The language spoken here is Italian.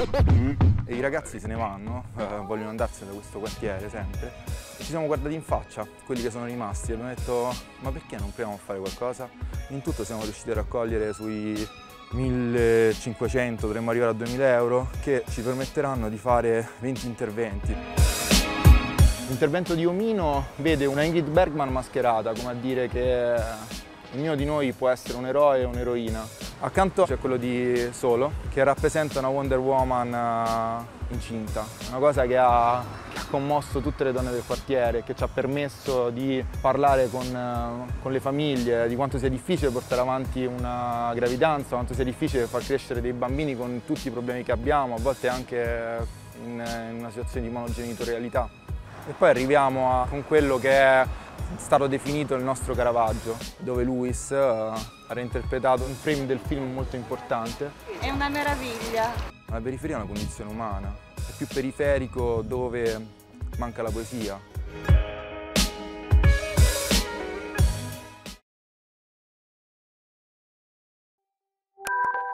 I ragazzi se ne vanno, eh, vogliono andarsene da questo quartiere sempre. E ci siamo guardati in faccia, quelli che sono rimasti, e abbiamo detto ma perché non proviamo a fare qualcosa? In tutto siamo riusciti a raccogliere sui 1500, dovremmo arrivare a 2000 euro, che ci permetteranno di fare 20 interventi. L'intervento di Omino vede una Ingrid Bergman mascherata, come a dire che ognuno di noi può essere un eroe o un'eroina. Accanto c'è quello di Solo, che rappresenta una Wonder Woman eh, incinta, una cosa che ha, che ha commosso tutte le donne del quartiere, che ci ha permesso di parlare con, eh, con le famiglie di quanto sia difficile portare avanti una gravidanza, quanto sia difficile far crescere dei bambini con tutti i problemi che abbiamo, a volte anche in, in una situazione di monogenitorialità. E poi arriviamo a, con quello che è stato definito il nostro Caravaggio, dove Luis uh, ha reinterpretato un frame del film molto importante. È una meraviglia. La periferia è una condizione umana, è più periferico dove manca la poesia,